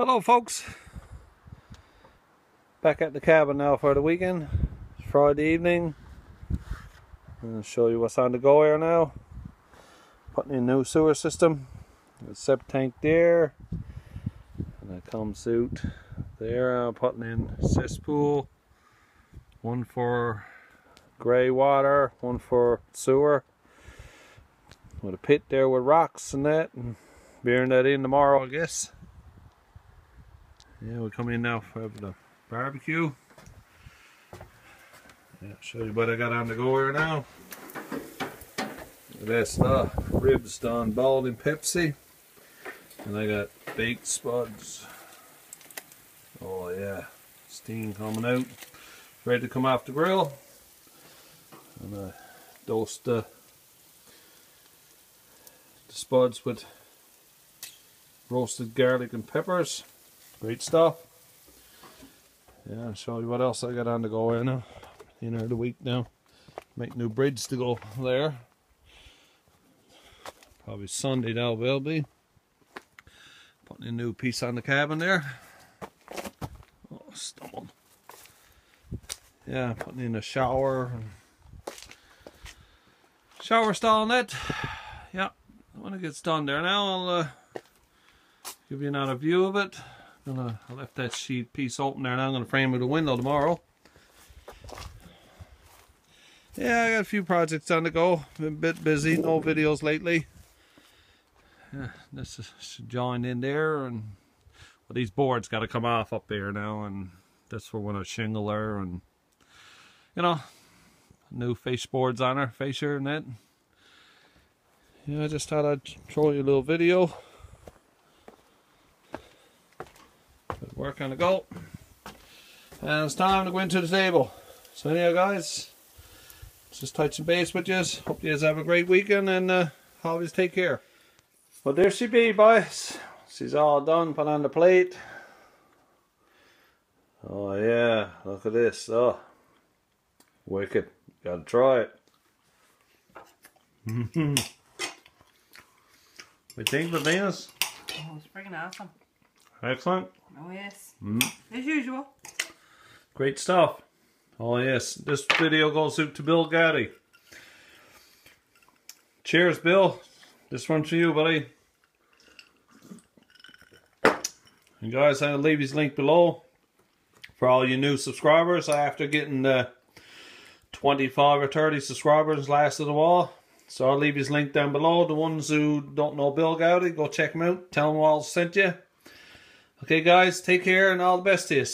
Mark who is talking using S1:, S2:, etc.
S1: Hello folks. Back at the cabin now for the weekend. It's Friday evening. I'll show you what's on the go here now. Putting in a new sewer system. The sep tank there. And a cum suit there. I'm putting in cesspool. One for grey water, one for sewer. With a pit there with rocks and that. And bearing that in tomorrow I guess. Yeah, we come in now for the barbecue. Yeah, show you what I got on the go here now. That's the ribs done bald in Pepsi. And I got baked spuds. Oh yeah, steam coming out. Ready to come off the grill. And I dosed the, the spuds with roasted garlic and peppers. Great stuff. Yeah, I'll show you what else I got on the go here now. In the week now. Make new bridge to go there. Probably Sunday now will be. Putting a new piece on the cabin there. Oh, stumbled. Yeah, putting in a shower. Shower stall net. Yeah, when it gets done there now, I'll uh, give you another view of it. Gonna I left that sheet piece open there now. I'm gonna frame it a window tomorrow. Yeah, I got a few projects on the go. Been a bit busy, no videos lately. Yeah, this is joined in there and well, these boards got to come off up there now and that's for when I shingle there and you know new face boards on her, fascia and that. Yeah, I just thought I'd show you a little video. Work on the go. And it's time to go into the table. So anyhow guys, just touch some base with you. Hope you guys have a great weekend and uh, always take care. Well there she be boys. She's all done, put on the plate. Oh yeah, look at this. Oh, wicked. Gotta try it. Mm-hmm. what do you think, Venus?
S2: Oh, it's freaking awesome.
S1: Excellent.
S2: Oh yes.
S1: Mm.
S2: As usual.
S1: Great stuff. Oh yes, this video goes out to Bill Goudy. Cheers, Bill. This one's for you, buddy. And guys, I'll leave his link below for all you new subscribers. After getting the 25 or 30 subscribers last of the while. So I'll leave his link down below. The ones who don't know Bill Goudy, go check him out. Tell him all sent you. Okay guys, take care and all the best to you.